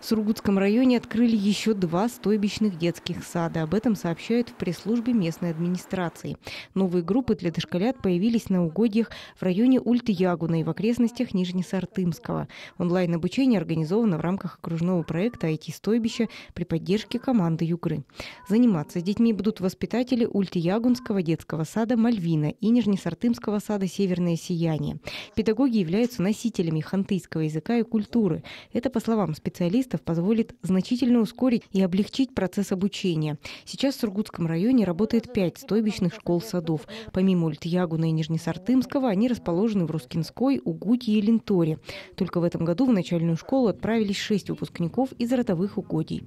В Сургутском районе открыли еще два стойбищных детских сада. Об этом сообщают в пресс-службе местной администрации. Новые группы для дошколят появились на угодьях в районе Ульт-Ягуна и в окрестностях Нижнесартымского. Онлайн-обучение организовано в рамках окружного проекта «IT-стойбище» при поддержке команды Югры. Заниматься с детьми будут воспитатели Ульт-Ягунского детского сада «Мальвина» и Нижнесартымского сада «Северное сияние». Педагоги являются носителями хантыйского языка и культуры. Это, по словам специалистов, специалистов позволит значительно ускорить и облегчить процесс обучения. Сейчас в Сургутском районе работает пять стойбищных школ-садов. Помимо Ультьягуна и Нижнесартымского, они расположены в Рускинской, Угуте и Ленторе. Только в этом году в начальную школу отправились шесть выпускников из родовых угодий.